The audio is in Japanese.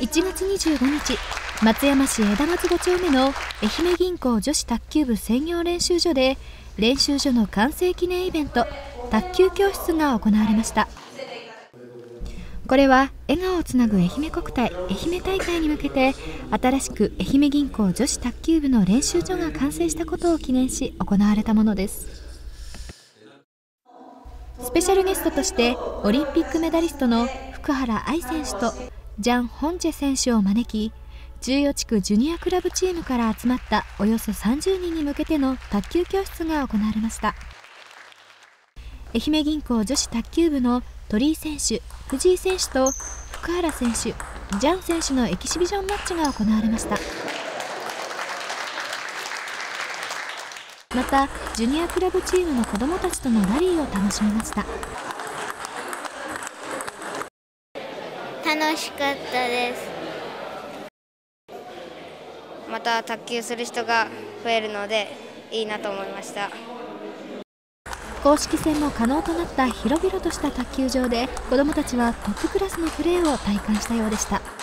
1月25日松山市枝松5丁目の愛媛銀行女子卓球部専業練習所で練習所の完成記念イベント卓球教室が行われました。これは笑顔をつなぐ愛媛国体愛媛大会に向けて新しく愛媛銀行女子卓球部の練習所が完成したことを記念し行われたものです。スペシャルゲストとしてオリンピックメダリストの福原愛選手とジャン・ホンジェ選手を招き14地区ジュニアクラブチームから集まったおよそ30人に向けての卓球教室が行われました。愛媛銀行女子卓球部の鳥居選手藤井選手と福原選手ジャン選手のエキシビジョンマッチが行われました。またジュニアクラブチームの子どもたちとのラリーを楽しみました。楽しかったですまた卓球する人が増えるのでいいなと思いました公式戦も可能となった広々とした卓球場で子どもたちはトップクラスのプレーを体感したようでした。